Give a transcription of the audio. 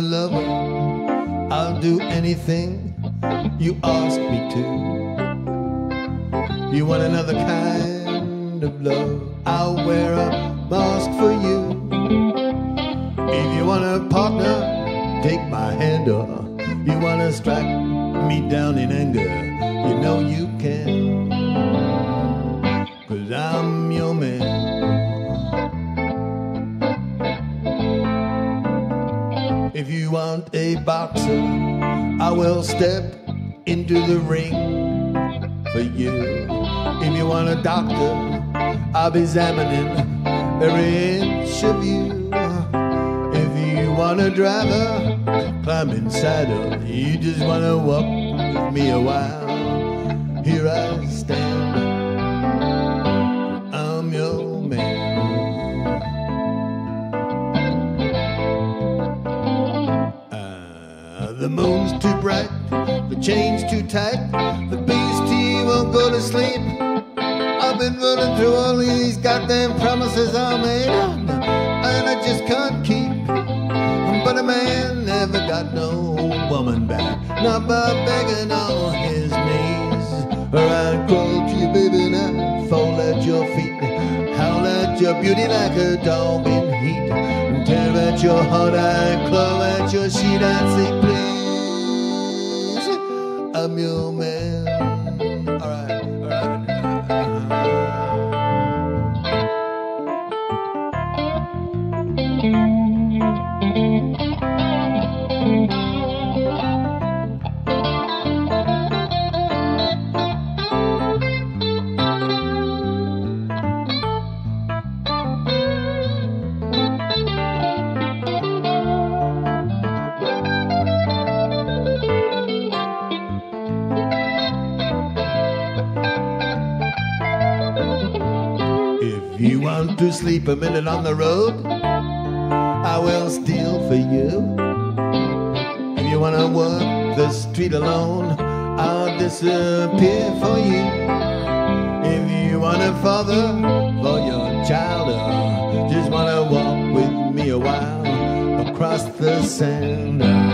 lover. I'll do anything you ask me to. You want another kind of love? I'll wear a mask for you. If you want a partner, take my hand or you wanna strike me down in anger, If you want a boxer, I will step into the ring for you. If you want a doctor, I'll be examining every inch of you. If you want a driver, climb inside her. You just wanna walk with me a while. Here I stand. The moon's too bright, the chain's too tight, the beastie won't go to sleep. I've been running through all these goddamn promises I made, and I just can't keep. But a man never got no woman back, not by begging on his knees. Or I'd crawl to you, baby, and I'd fall at your feet, howl at your beauty like a dog in heat, and tear at your heart, I'd claw at your sheet, I'd please, I'm your oh, man. If you want to sleep a minute on the road, I will steal for you. If you want to work the street alone, I'll disappear for you. If you want a father for your child, or just want to walk with me a while across the sand.